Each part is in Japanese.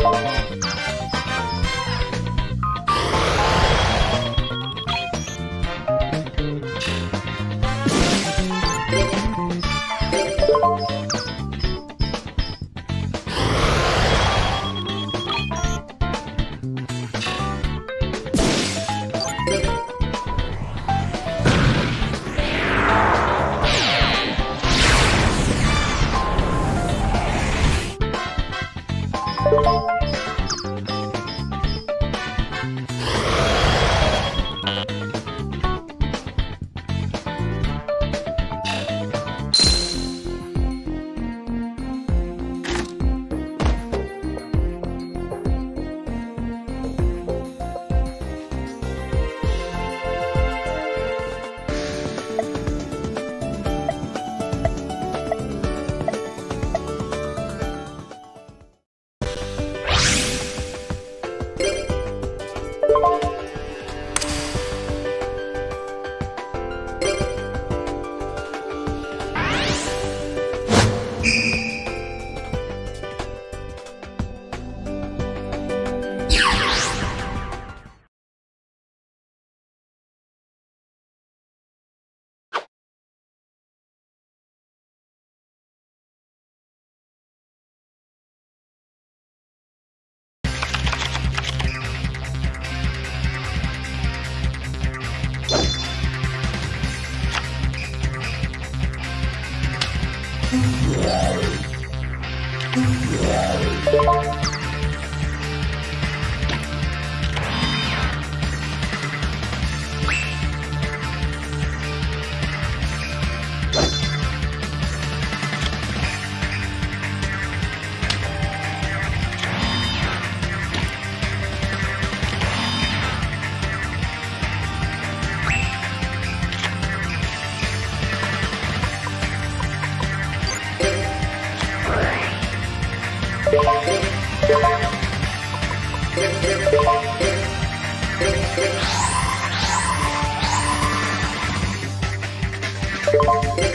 Música Thank you.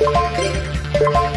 Thank you.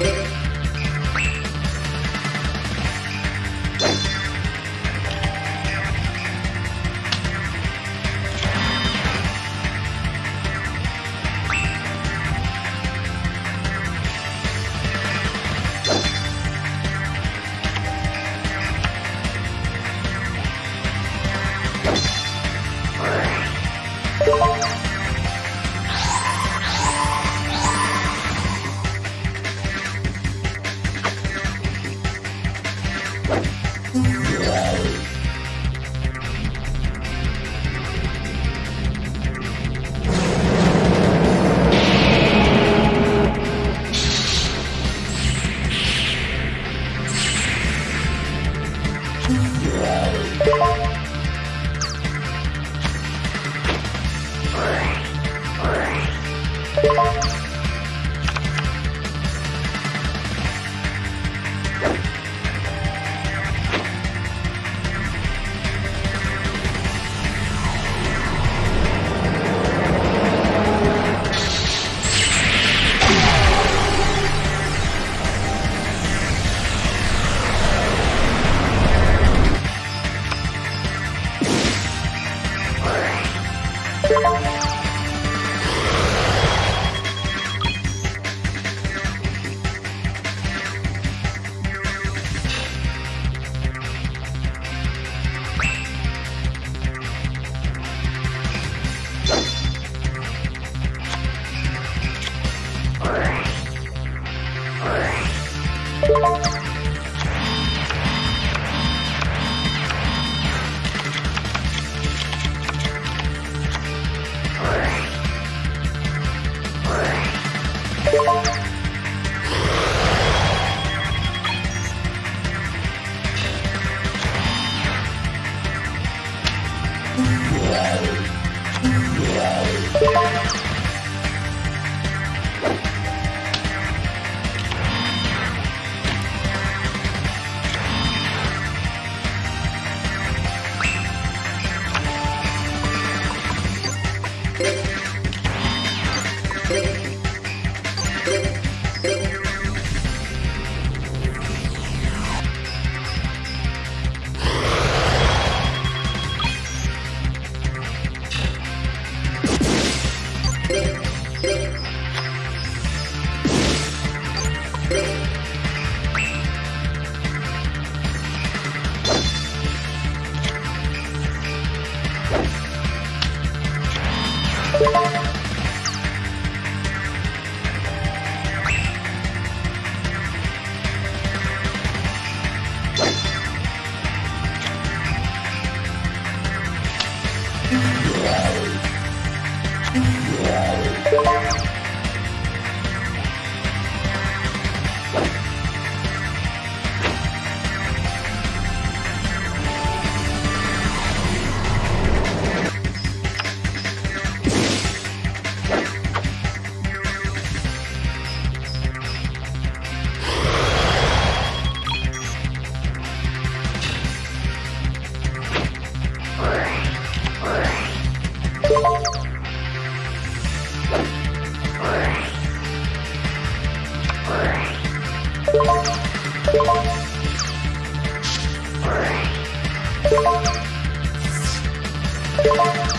Thank you. Thank you. Wow.